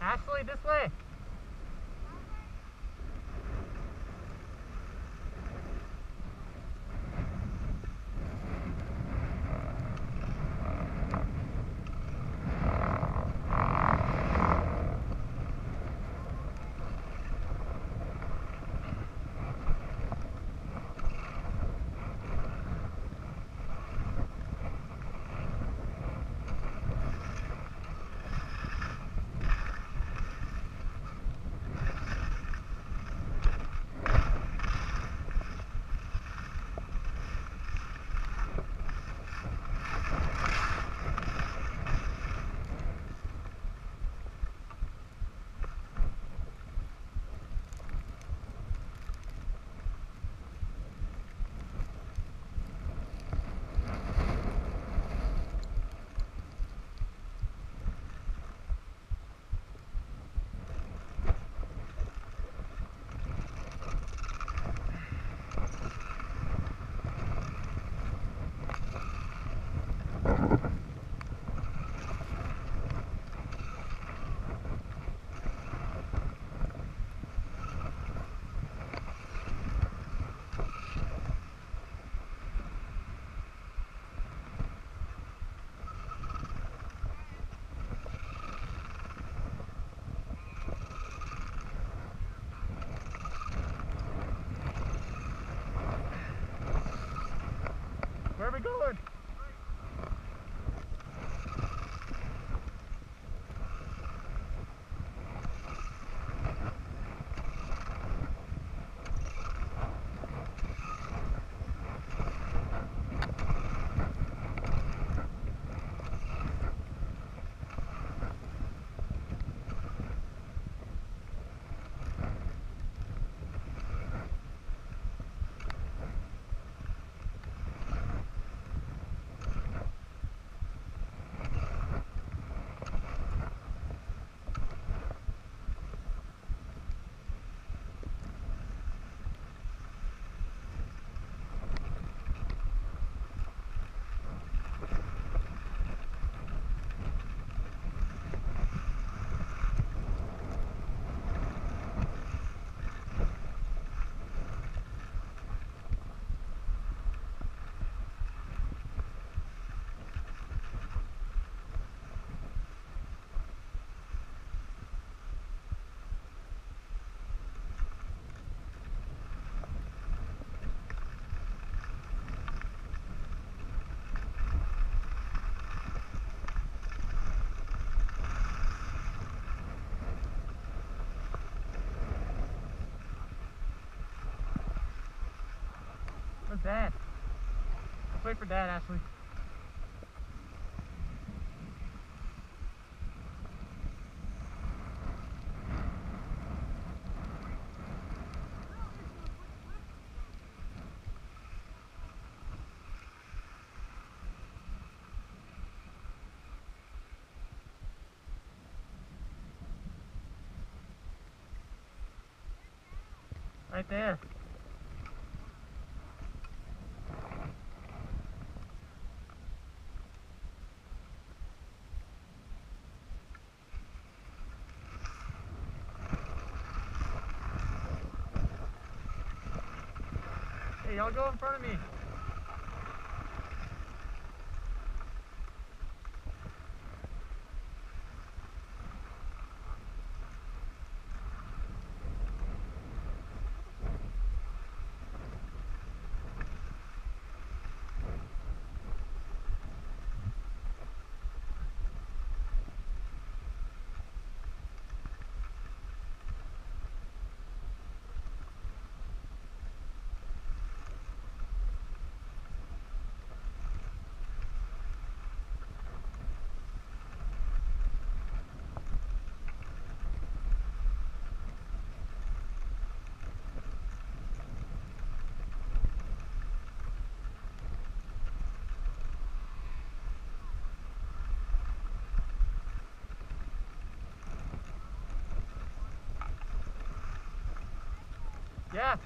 Ashley, this way. Going? Where's Dad? Let's wait for Dad, Ashley. Right there. Hey, y'all go in front of me. Yeah.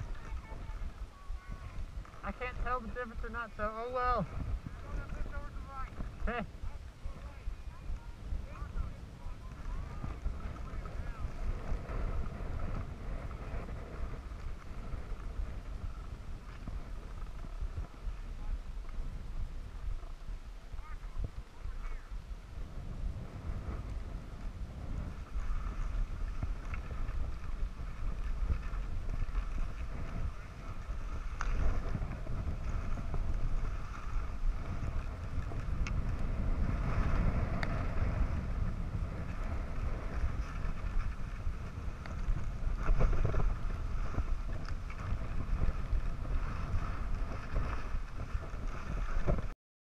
I can't tell the difference or not, so oh well. Hey.